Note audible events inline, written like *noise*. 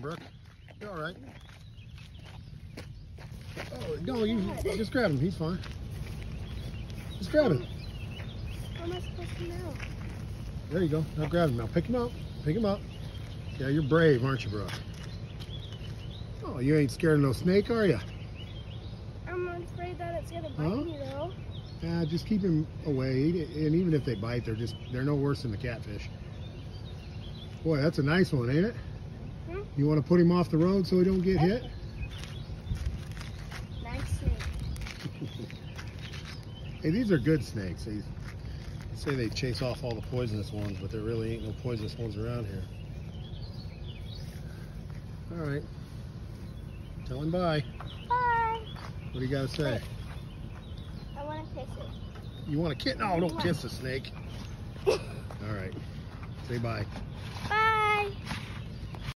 Brooke. You're all right. Oh, no, you just grab him. He's fine. Just grab him. How am I supposed to know? There you go. Now grab him. Now pick him up. Pick him up. Yeah, you're brave, aren't you, Brooke? Oh, you ain't scared of no snake, are you? I'm afraid that it's gonna bite Huh? me though. Yeah, just keep him away. And even if they bite, they're just they're no worse than the catfish. Boy, that's a nice one, ain't it? You want to put him off the road so he don't get hit? Nice snake. *laughs* Hey, these are good snakes. They say they chase off all the poisonous ones, but there really ain't no poisonous ones around here. All right. Tell him bye. Bye. What do you got to say? I want to kiss it. You want to kiss? No, don't kiss the snake. *laughs* All right. Say bye. bye.